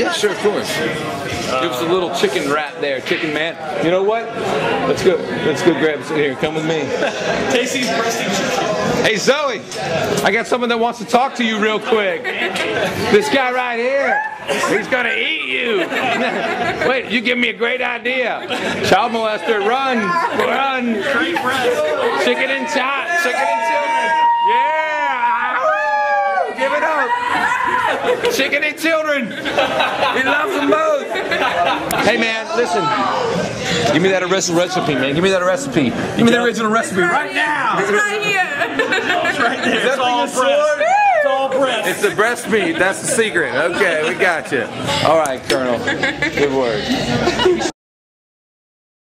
Yeah, sure, of course. Give us a little chicken wrap there, chicken man. You know what? Let's go. Let's go grab some here. Come with me. Breasting chicken. Hey Zoe, I got someone that wants to talk to you real quick. This guy right here. He's gonna eat you. Wait, you give me a great idea. Child molester, run, run. Chicken and chop, chicken and children. Yeah. Ow. Give it up. Chicken and children. He loves them both. Hey man, listen. Give me that original recipe, man. Give me that recipe. Give me the original recipe right now. It's right here. It's right there. that It's all thing breast. sword? It's all breast. It's the breast meat. That's the secret. Okay, we got you. All right, Colonel. Good work.